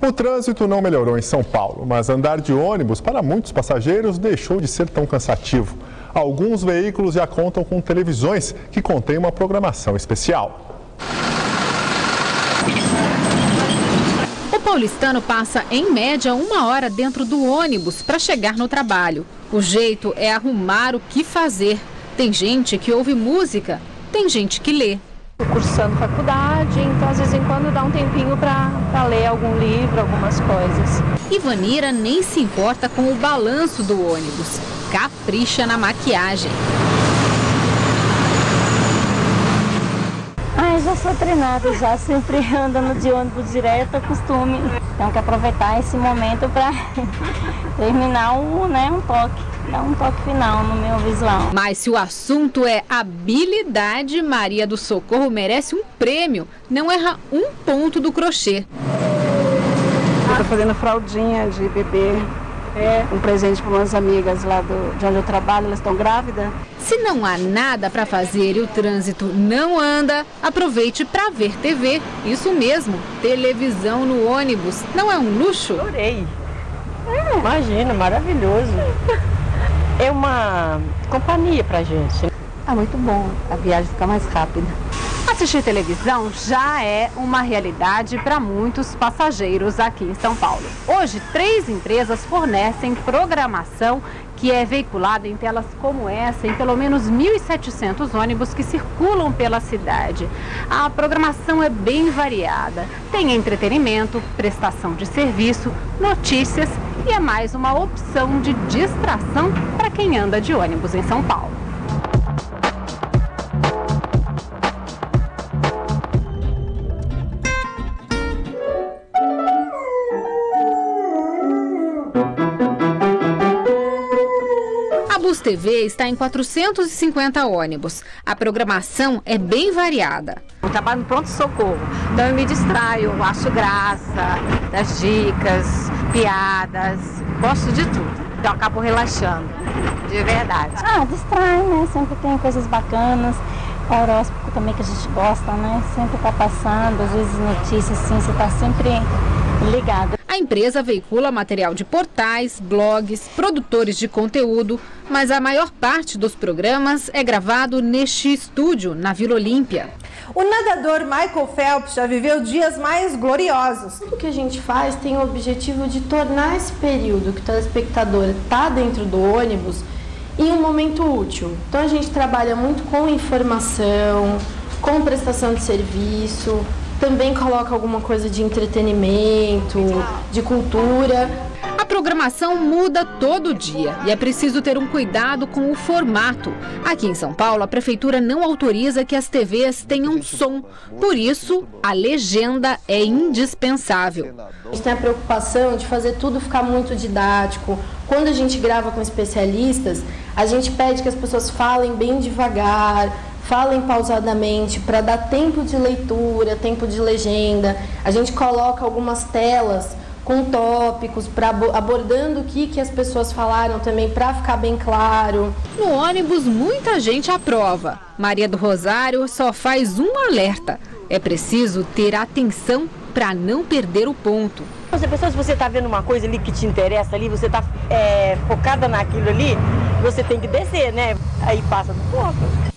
O trânsito não melhorou em São Paulo, mas andar de ônibus para muitos passageiros deixou de ser tão cansativo. Alguns veículos já contam com televisões que contêm uma programação especial. O paulistano passa, em média, uma hora dentro do ônibus para chegar no trabalho. O jeito é arrumar o que fazer. Tem gente que ouve música, tem gente que lê cursando faculdade, então às vezes em quando dá um tempinho para ler algum livro, algumas coisas. Ivanira nem se importa com o balanço do ônibus, capricha na maquiagem. Ai, já sou treinada, já sempre andando de ônibus direto, é costume. Tenho que aproveitar esse momento para terminar um, né, um toque dar um toque final no meu visual. Mas se o assunto é habilidade, Maria do Socorro merece um prêmio. Não erra um ponto do crochê. Estou fazendo fraldinha de bebê. É. Um presente para umas amigas lá do, de onde eu trabalho, elas estão grávidas. Se não há nada para fazer e o trânsito não anda, aproveite para ver TV. Isso mesmo, televisão no ônibus. Não é um luxo? Adorei. É, imagina, maravilhoso é uma companhia pra gente. É muito bom, a viagem fica mais rápida. Assistir televisão já é uma realidade para muitos passageiros aqui em São Paulo. Hoje, três empresas fornecem programação que é veiculada em telas como essa em pelo menos 1.700 ônibus que circulam pela cidade. A programação é bem variada. Tem entretenimento, prestação de serviço, notícias e é mais uma opção de distração para quem anda de ônibus em São Paulo. A Bus TV está em 450 ônibus. A programação é bem variada. Eu trabalho no pronto-socorro, então eu me distraio, acho graça, das dicas, piadas, gosto de tudo. Então acabo relaxando, de verdade. Ah, distrai, né? Sempre tem coisas bacanas. Horóscopo também que a gente gosta, né? Sempre tá passando, às vezes notícias assim, você tá sempre A empresa veicula material de portais, blogs, produtores de conteúdo, mas a maior parte dos programas é gravado neste estúdio, na Vila Olímpia. O nadador Michael Phelps já viveu dias mais gloriosos. Tudo que a gente faz tem o objetivo de tornar esse período que o telespectador está dentro do ônibus em um momento útil. Então a gente trabalha muito com informação, com prestação de serviço, também coloca alguma coisa de entretenimento, de cultura. A programação muda todo dia e é preciso ter um cuidado com o formato. Aqui em São Paulo, a prefeitura não autoriza que as TVs tenham som. Por isso, a legenda é indispensável. A gente tem a preocupação de fazer tudo ficar muito didático. Quando a gente grava com especialistas, a gente pede que as pessoas falem bem devagar, falem pausadamente para dar tempo de leitura, tempo de legenda. A gente coloca algumas telas com tópicos para abordando o que, que as pessoas falaram também para ficar bem claro. No ônibus muita gente aprova. Maria do Rosário só faz um alerta. É preciso ter atenção para não perder o ponto. Você pessoa, se você está vendo uma coisa ali que te interessa ali, você está é, focada naquilo ali, você tem que descer, né? Aí passa do ponto.